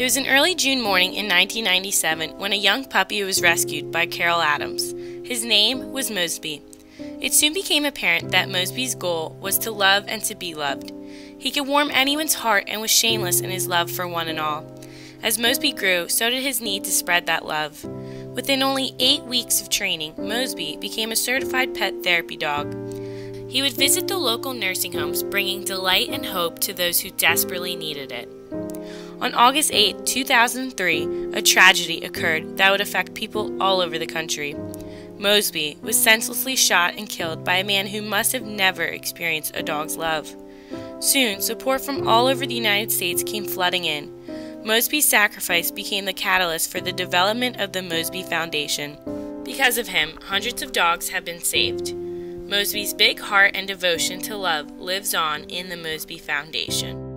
It was an early June morning in 1997 when a young puppy was rescued by Carol Adams. His name was Mosby. It soon became apparent that Mosby's goal was to love and to be loved. He could warm anyone's heart and was shameless in his love for one and all. As Mosby grew, so did his need to spread that love. Within only eight weeks of training, Mosby became a certified pet therapy dog. He would visit the local nursing homes, bringing delight and hope to those who desperately needed it. On August 8, 2003, a tragedy occurred that would affect people all over the country. Mosby was senselessly shot and killed by a man who must have never experienced a dog's love. Soon, support from all over the United States came flooding in. Mosby's sacrifice became the catalyst for the development of the Mosby Foundation. Because of him, hundreds of dogs have been saved. Mosby's big heart and devotion to love lives on in the Mosby Foundation.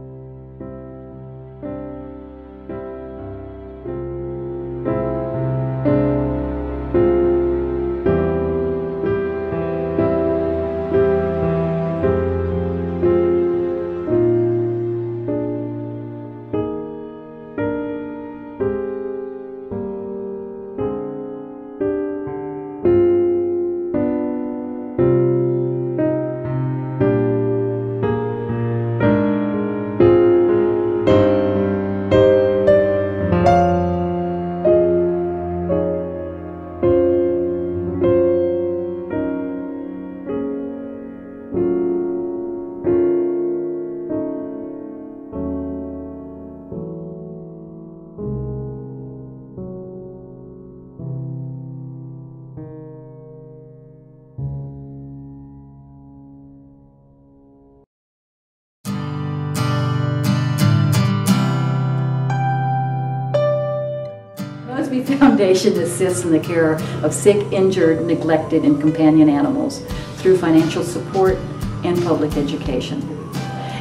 Foundation assists in the care of sick, injured, neglected, and companion animals through financial support and public education.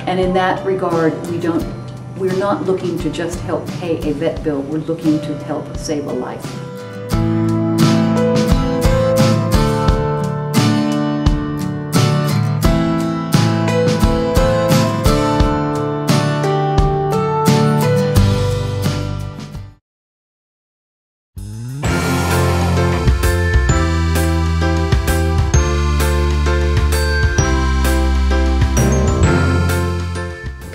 And in that regard, we don't, we're not looking to just help pay a vet bill, we're looking to help save a life.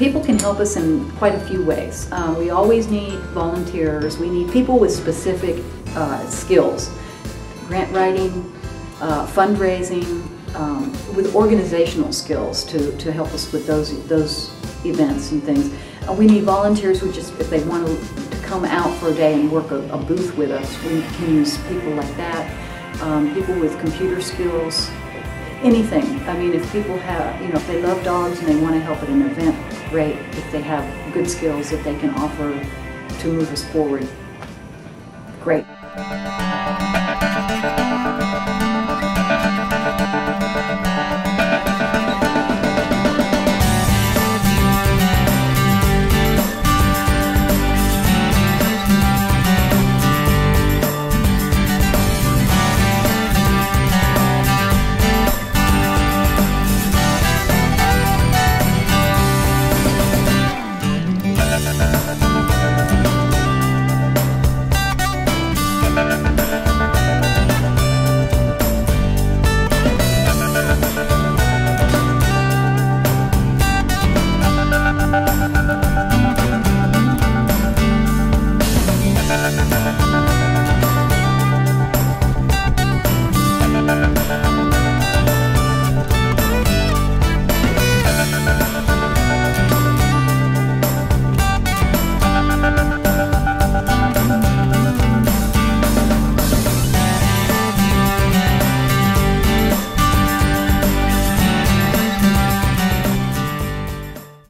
People can help us in quite a few ways. Uh, we always need volunteers. We need people with specific uh, skills. Grant writing, uh, fundraising, um, with organizational skills to, to help us with those, those events and things. Uh, we need volunteers who just, if they want to, to come out for a day and work a, a booth with us, we can use people like that. Um, people with computer skills, anything. I mean, if people have, you know, if they love dogs and they want to help at an event, great. If they have good skills that they can offer to move us forward, great.